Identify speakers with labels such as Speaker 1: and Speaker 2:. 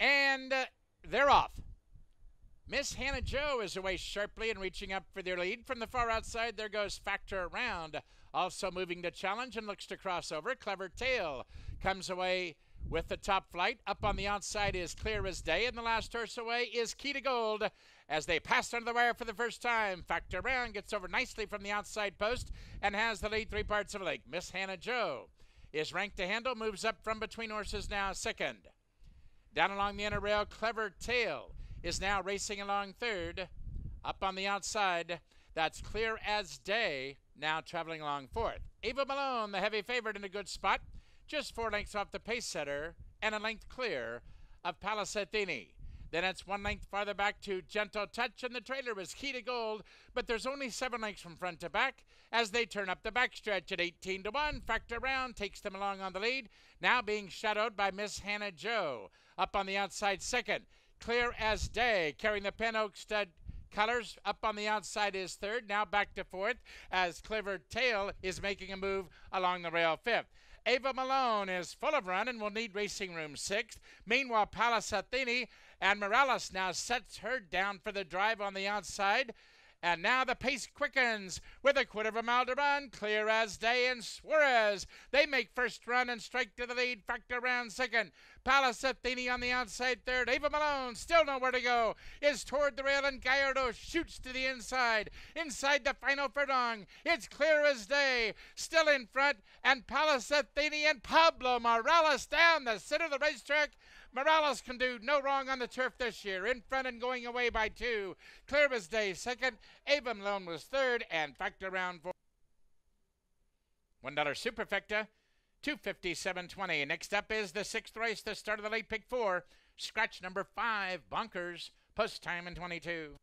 Speaker 1: And uh, they're off. Miss Hannah Joe is away sharply and reaching up for their lead. From the far outside, there goes Factor Around, also moving to challenge and looks to cross over. Clever Tail comes away with the top flight. Up on the outside is Clear as Day, and the last horse away is Key to Gold. As they pass under the wire for the first time, Factor Around gets over nicely from the outside post and has the lead three parts of a lake. Miss Hannah Joe is ranked to handle, moves up from between horses now second. Down along the inner rail, Clever Tail is now racing along third. Up on the outside, that's Clear as Day, now traveling along fourth. Ava Malone, the heavy favorite in a good spot, just four lengths off the pace setter and a length clear of Palace Athene. Then it's one length farther back to Gentle Touch, and the trailer is Key to Gold, but there's only seven lengths from front to back as they turn up the backstretch at 18 to 1. Factor Round takes them along on the lead, now being shadowed by Miss Hannah Joe. Up on the outside, second. Clear as day, carrying the Pin Oak stud colors. Up on the outside is third, now back to fourth, as Clever Tail is making a move along the rail fifth. Ava Malone is full of run and will need racing room sixth. Meanwhile, Palace Athene and Morales now sets her down for the drive on the outside. And now the pace quickens with a quarter of a mile to run. Clear as day and Suarez. They make first run and strike to the lead. Factor round second. Palace Athene on the outside third. Ava Malone still nowhere to go. Is toward the rail and Gallardo shoots to the inside. Inside the final furlong. It's clear as day. Still in front. And Palace Athene and Pablo Morales down the center of the racetrack. Morales can do no wrong on the turf this year. In front and going away by two. Clear as day second. Ava Malone was third and factor round four. $1 superfecta. 257.20. Next up is the sixth race, the start of the late pick four. Scratch number five, Bonkers. Post time in 22.